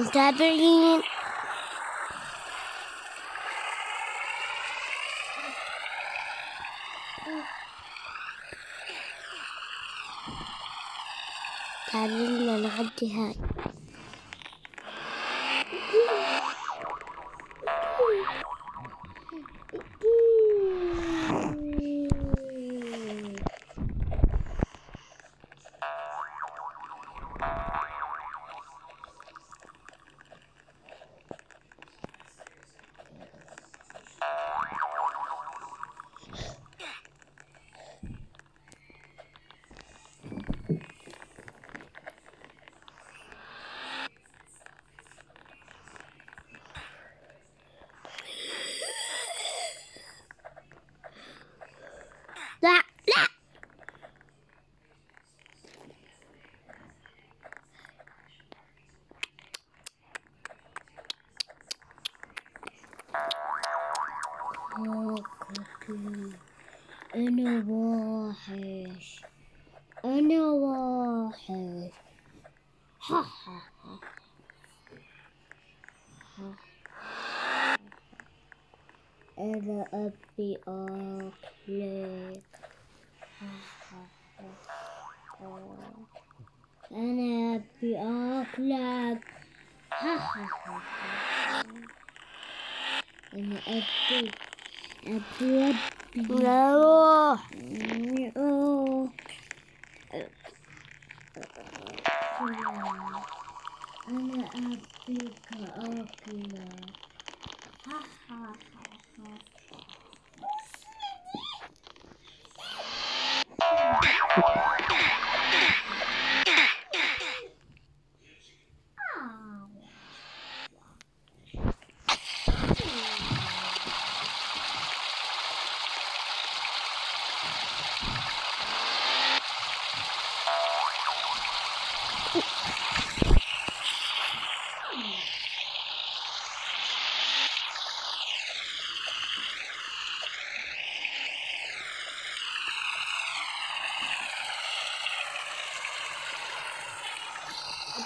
متابعين تعالوا لنا نعدي هاي blah, blah. Walking in a warehouse, in a warehouse. Ha ha ha. ha and the FBR click. and the FBR click. and the FBR click. And the FBR click. And the FBR click. And the FBR click. Ha ha ha. 不是你。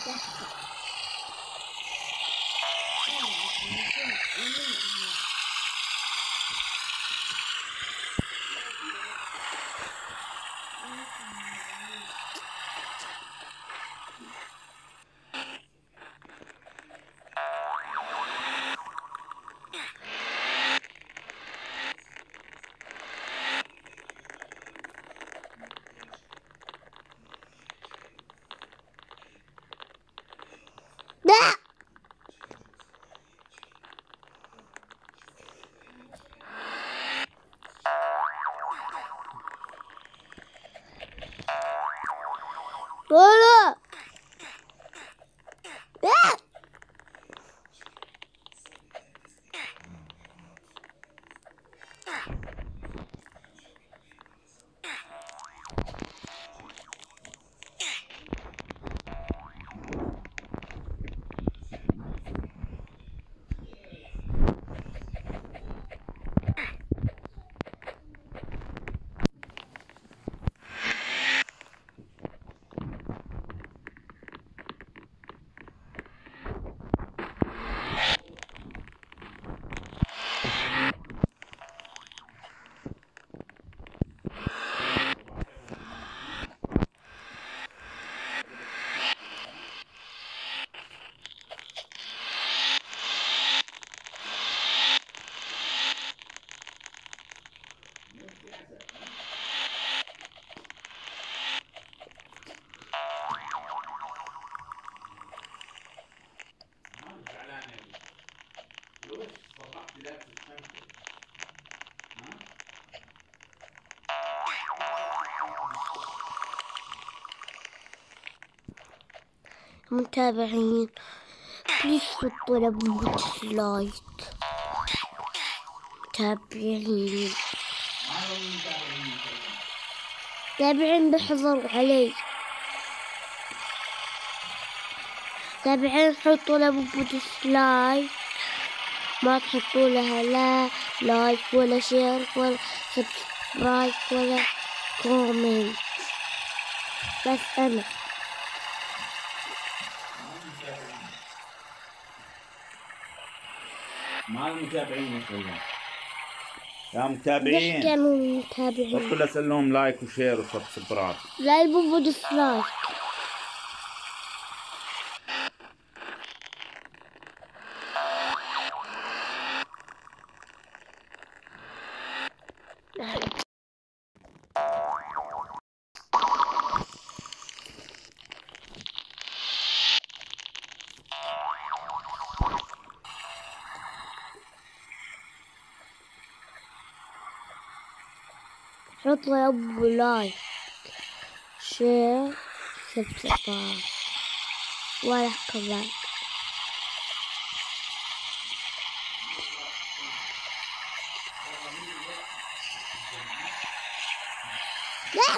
再来一次，因为。喝了。متابعين بليز تطلبوا لايك متابعين تابعين بحضر علي متابعين حطوا له لايك ما تحطوا لها لا لايك ولا شير ولا سبسكرايب ولا كومنت بس انا ما المتابعين كلهم يا متابعين نحكي متابعين لا تنسوا لايك وشير وسبسكرايب لا يبوبو دسلايك حط يا ابو لايك شير سبسكرايب ولا كمان لا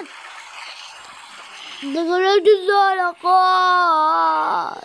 دخلت الزلقات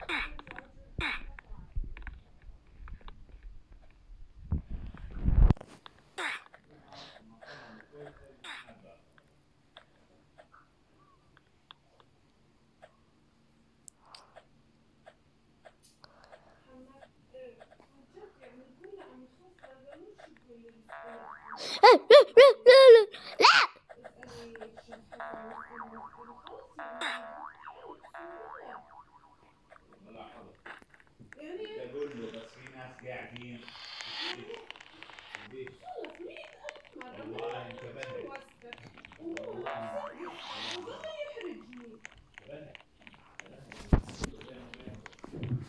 Ah!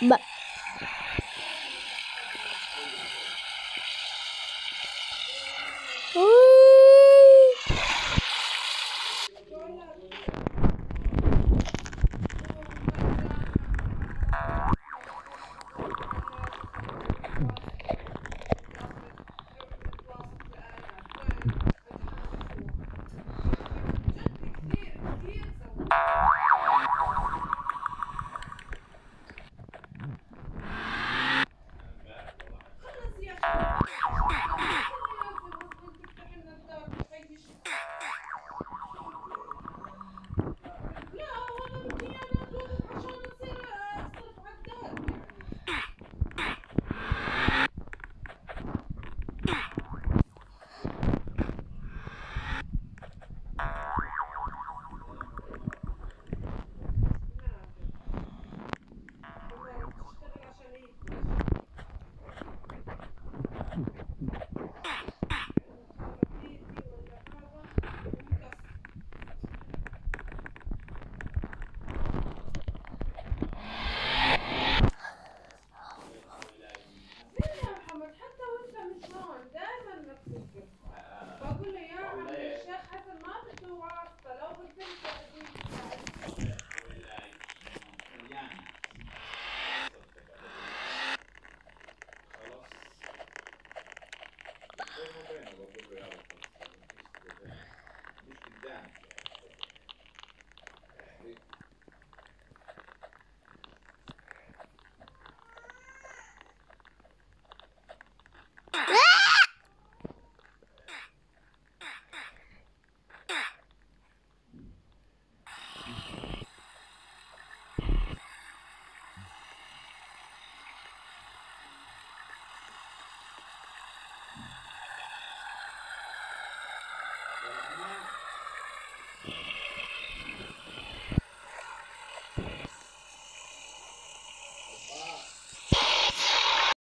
But